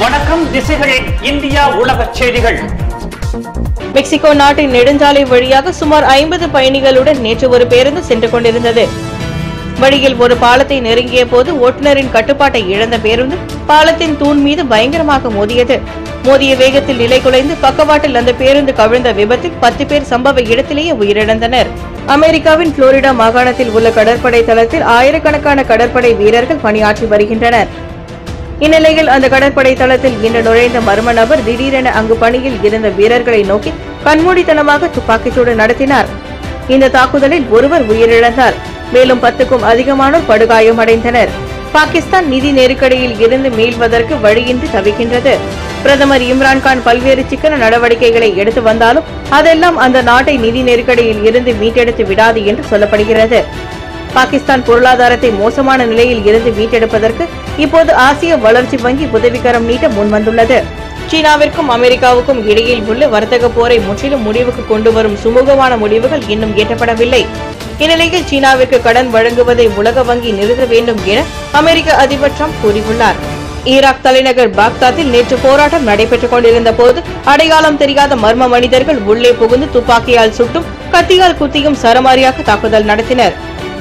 வணக்கம் திசைகளின் இந்தியா உலக செய்திகள். மெக்சிகோ நாட்டின் நெடுஞ்சாலை வழியாக சுமார் ஐம்பது பயணிகளுடன் நேற்று ஒரு பேருந்து சென்று கொண்டிருந்தது. வழியில் ஒரு பாலத்தை நெருங்கிய போது ஓட்டுநரின் கட்டுப்பாட்டை இழந்த பேருந்து பாலத்தின் தூண் மீது பயங்கரமாக மோதியது. மோதிய வேகத்தில் நிலை குலைந்து பக்கவாட்டில் அந்த பேருந்து கவிழ்ந்த விபத்தில் பத்து பேர் சம்பவ இடத்திலேயே உயிரிழந்தனர். அமெரிக்காவின் புளோரிடா மாகாணத்தில் உள்ள கடற்படை தளத்தில் ஆயிரக்கணக்கான கடற்படை வீரர்கள் பணியாற்றி வருகின்றனர். இந்நிலையில் அந்த கடற்படை தளத்தில் இன்று நுழைந்த மர்ம நபர் திடீரென அங்கு பணியில் இருந்த வீரர்களை நோக்கி கண்மூடித்தனமாக துப்பாக்கிச்சூடு நடத்தினார். இந்த தாக்குதலில் ஒருவர் உயிரிழந்தார். மேலும் பத்துக்கும் அதிகமானோர் படுகாயமடைந்தனர் பாகிஸ்தான் நிதி நெருக்கடியில் இருந்து மீள்வதற்கு வழியின்றி தவிக்கின்றது. பிரதமர் இம்ரான்கான் பல்வேறு சிக்கன நடவடிக்கைகளை எடுத்து வந்தாலும் அதெல்லாம் அந்த நாட்டை நிதி நெருக்கடியில் இருந்து மீட்டெடுத்து விடாது என்று சொல்லப்படுகிறது. பாகிஸ்தான் பொருளாதாரத்தை மோசமான நிலையில் இருந்து மீட்டெடுப்பதற்கு இப்போது ஆசிய வளர்ச்சி வங்கி உதவிக்கரம் நீட்ட முன்வந்துள்ளது. சீனாவிற்கும் அமெரிக்காவுக்கும் இடையில் உள்ள வர்த்தக போரை முற்றிலும் முடிவுக்கு கொண்டு வரும் சுமூகமான முடிவுகள் இன்னும் எட்டப்படவில்லை. இந்நிலையில் சீனாவிற்கு கடன் வழங்குவதை உலக வங்கி நிறுத்த வேண்டும் என அமெரிக்க அதிபர் ட்ரம்ப் கூறியுள்ளார். ஈராக் தலைநகர் பாக்தாத்தில் நேற்று போராட்டம் நடைபெற்றுக் கொண்டிருந்த போது அடையாளம் தெரியாத மர்ம மனிதர்கள் உள்ளே புகுந்து துப்பாக்கியால் சுட்டும் கத்தியால் குத்தியும் சரமாரியாக தாக்குதல் நடத்தினர்.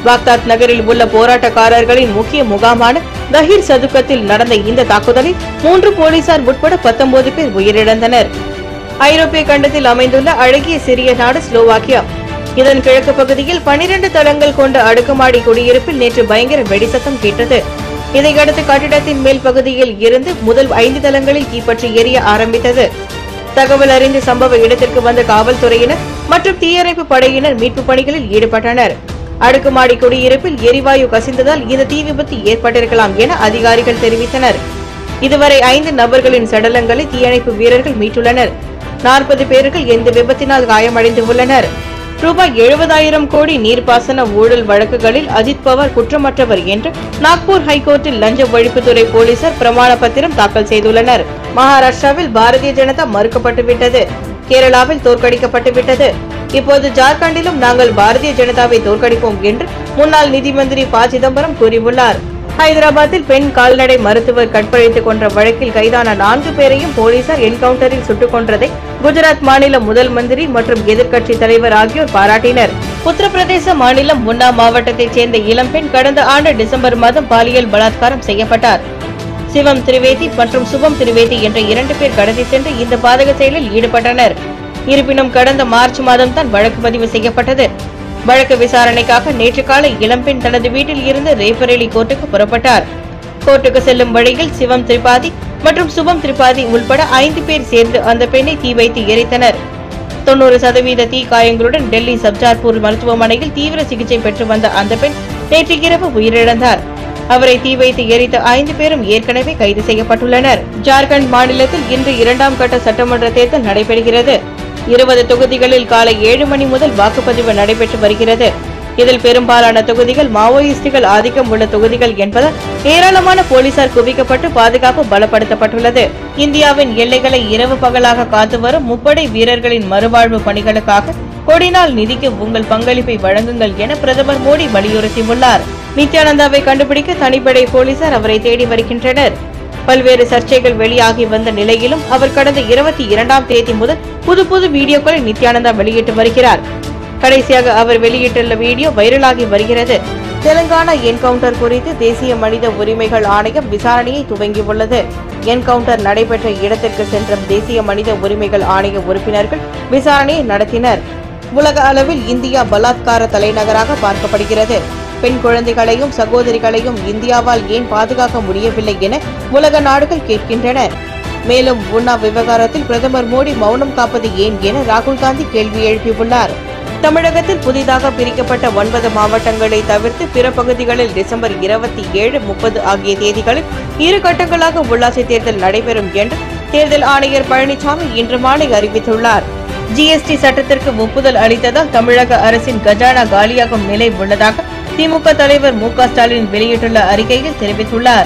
பாக்தாத் நகரில் உள்ள போராட்டக்காரர்களின் முக்கிய முகாமான தஹீர் சதுக்கத்தில் நடந்த இந்த தாக்குதலில் மூன்று போலீசார் உட்பட பத்தொன்பது பேர் உயிரிழந்தனர். ஐரோப்பிய கண்டத்தில் அமைந்துள்ள அழகிய சிறிய நாடு ஸ்லோவாக்கியா. இதன் கிழக்கு பகுதியில் பனிரெண்டு தளங்கள் கொண்ட அடுக்குமாடி குடியிருப்பில் நேற்று பயங்கர வெடிசத்தம் கேட்டது. இதையடுத்து கட்டிடத்தின் மேல் பகுதியில் இருந்து முதல் ஐந்து தளங்களில் தீப்பற்றி எரிய ஆரம்பித்தது. தகவல் அறிந்து சம்பவ இடத்திற்கு வந்த காவல்துறையினர் மற்றும் தீயணைப்பு படையினர் மீட்பு பணிகளில் ஈடுபட்டனர். அடுக்குமாடி குடியிருப்பில் எரிவாயு கசிந்ததால் இந்த தீ விபத்து ஏற்பட்டிருக்கலாம் என அதிகாரிகள் தெரிவித்தனர். இதுவரை ஐந்து நபர்களின் சடலங்களை தீயணைப்பு வீரர்கள் மீட்டுள்ளனர். நாற்பது பேர்கள் இந்த விபத்தினால் காயமடைந்து உள்ளனர் ரூபாய் எழுபதாயிரம் கோடி நீர்ப்பாசன ஊழல் வழக்குகளில் அஜித் பவார் குற்றமற்றவர் என்று நாக்பூர் ஹைகோர்ட்டில் லஞ்ச ஒழிப்புத்துறை போலீசார் பிரமாண பத்திரம் தாக்கல் செய்துள்ளனர். மகாராஷ்டிராவில் பாரதிய ஜனதா மறுக்கப்பட்டுவிட்டது. கேரளாவில் தோற்கடிக்கப்பட்டுவிட்டது இப்போது ஜார்க்கண்டிலும் நாங்கள் பாரதிய ஜனதாவை தோற்கடிப்போம் என்று முன்னாள் நிதி மந்திரி ப. சிதம்பரம் கூறியுள்ளார். ஹைதராபாத்தில் பெண் கால்நடை மருத்துவர் கற்பழித்துக் கொன்ற வழக்கில் கைதான நான்கு பேரையும் போலீசார் என்கவுண்டரில் சுட்டுக் கொன்றதை குஜராத் மாநில முதல் மந்திரி மற்றும் எதிர்க்கட்சி தலைவர் ஆகியோர் பாராட்டினர். உத்தரப்பிரதேச மாநிலம் முன்னா மாவட்டத்தைச் சேர்ந்த இளம்பெண் கடந்த ஆண்டு டிசம்பர் மாதம் பாலியல் பலாத்காரம் செய்யப்பட்டார். சிவம் திரிவேதி மற்றும் சுபம் திரிவேதி என்ற இரண்டு பேர் கடத்தி சென்று இந்த பாதக செயலில் ஈடுபட்டனர். இருப்பினும் கடந்த மார்ச் மாதம் தான் வழக்கு பதிவு செய்யப்பட்டது. வழக்கு விசாரணைக்காக நேற்று காலை இளம்பெண் தனது வீட்டில் இருந்து ரேபரேலி கோர்ட்டுக்கு புறப்பட்டார். கோர்ட்டுக்கு செல்லும் வழியில் சிவம் திரிபாதி மற்றும் சுபம் திரிபாதி உள்பட ஐந்து பேர் சேர்ந்து அந்த பெண்ணை தீ வைத்து எரித்தனர். தொண்ணூறு சதவீத தீ காயங்களுடன் டெல்லி சப்ஜார்பூர் மருத்துவமனையில் தீவிர சிகிச்சை பெற்று வந்த அந்த பெண் நேற்று இரவு உயிரிழந்தார். அவரை தீ வைத்து எரித்த ஐந்து பேரும் ஏற்கனவே கைது செய்யப்பட்டுள்ளனர். ஜார்க்கண்ட் மாநிலத்தில் இன்று இரண்டாம் கட்ட சட்டமன்ற தேர்தல் நடைபெறுகிறது. இருபது தொகுதிகளில் காலை ஏழு மணி முதல் வாக்குப்பதிவு நடைபெற்று வருகிறது. இதில் பெரும்பாலான தொகுதிகள் மாவோயிஸ்டுகள் ஆதிக்கம் உள்ள தொகுதிகள் என்பதால் ஏராளமான போலீசார் குவிக்கப்பட்டு பாதுகாப்பு பலப்படுத்தப்பட்டுள்ளது. இந்தியாவின் எல்லைகளை இரவு பகலாக காத்து வரும் முப்படை வீரர்களின் மறுவாழ்வு பணிகளுக்காக கொடிநாள் நிதிக்கு உங்கள் பங்களிப்பை வழங்குங்கள் என பிரதமர் மோடி வலியுறுத்தியுள்ளார். நித்யானந்தாவை கண்டுபிடிக்க தனிப்படை போலீசார் அவரை தேடி வருகின்றனர். பல்வேறு சர்ச்சைகள் வெளியாகி வந்த நிலையிலும் அவர் கடந்த இருபத்தி இரண்டாம் தேதி முதல் புது புது வீடியோக்களை நித்யானந்தா வெளியிட்டு வருகிறார். கடைசியாக அவர் வெளியிட்டுள்ள வீடியோ வைரலாகி வருகிறது. தெலுங்கானா என்கவுண்டர் குறித்து தேசிய மனித உரிமைகள் ஆணையம் விசாரணையை துவங்கியுள்ளது. என்கவுண்டர் நடைபெற்ற இடத்திற்கு சென்ற தேசிய மனித உரிமைகள் ஆணைய உறுப்பினர்கள் விசாரணையை நடத்தினர். உலக அளவில் இந்தியா பலாத்கார தலைநகராக பார்க்கப்படுகிறது. பெண் குழந்தைகளையும் சகோதரிகளையும் இந்தியாவால் ஏன் பாதுகாக்க முடியவில்லை என உலக நாடுகள் கேட்கின்றன. மேலும் உன்னா விவகாரத்தில் பிரதமர் மோடி மௌனம் காப்பது ஏன் என ராகுல் காந்தி கேள்வி எழுப்பியுள்ளார். தமிழகத்தில் புதிதாக பிரிக்கப்பட்ட ஒன்பது மாவட்டங்களை தவிர்த்து பிற பகுதிகளில் டிசம்பர் இருபத்தி ஏழு முப்பது ஆகிய தேதிகளில் இரு கட்டங்களாக உள்ளாட்சி தேர்தல் நடைபெறும் என்று தேர்தல் ஆணையர் பழனிசாமி இன்று மாலை அறிவித்துள்ளார். ஜிஎஸ்டி சட்டத்திற்கு ஒப்புதல் அளித்ததால் தமிழக அரசின் கஜானா காலியாகும் நிலை உள்ளதாக திமுக தலைவர் மு ஸ்டாலின் வெளியிட்டுள்ள அறிக்கையில் தெரிவித்துள்ளார்.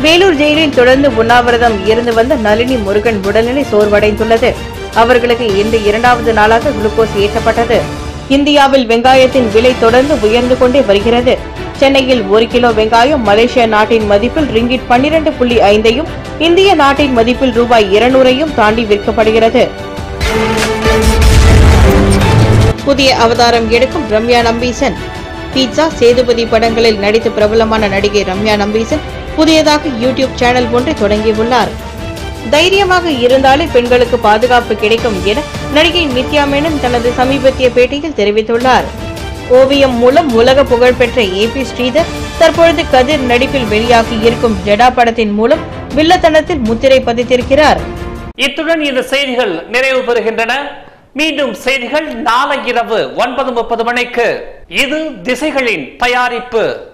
வேலூர் ஜெயிலில் தொடர்ந்து உண்ணாவிரதம் இருந்து வந்த நளினி முருகன் உடல்நிலை சோர்வடைந்துள்ளது. அவர்களுக்கு இன்று இரண்டாவது நாளாக குளுக்கோஸ் ஏற்றப்பட்டது. இந்தியாவில் வெங்காயத்தின் விலை தொடர்ந்து உயர்ந்து கொண்டே வருகிறது. சென்னையில் ஒரு கிலோ வெங்காயம் மலேசிய நாட்டின் மதிப்பில் ரிங்கிட் பன்னிரண்டு புள்ளி ஐந்தையும் இந்திய நாட்டின் மதிப்பில் ரூபாய் இருநூறையும் தாண்டி விற்கப்படுகிறது. புதிய அவதாரம் எடுக்கும் ரம்யா நம்பீசன். பீட்சா சேதுபதி படங்களில் நடித்து பிரபலமான நடிகை ரம்யா நம்பீசன் புதியதாக யூடியூப் சேனல் ஒன்றை தொடங்கியுள்ளார். தைரியமாக இருந்தாலே பெண்களுக்கு பாதுகாப்பு கிடைக்கும் என நடிகை நித்யா மேனன் தனது சமீபத்திய பேட்டியில் தெரிவித்துள்ளார். ஓவியம் மூலம் உலக புகழ்பெற்ற ஏ பி ஸ்ரீதர் தற்பொழுது கதிர் நடிப்பில் வெளியாகி இருக்கும் ஜடா படத்தின் மூலம் வில்லத்தனத்தில் முத்திரை பதித்திருக்கிறார். இத்துடன் இந்த செய்திகள் நிறைவு பெறுகின்றன. மீண்டும் செய்திகள் நாளை இரவு ஒன்பது முப்பது மணிக்கு. இது திசைகளின் தயாரிப்பு.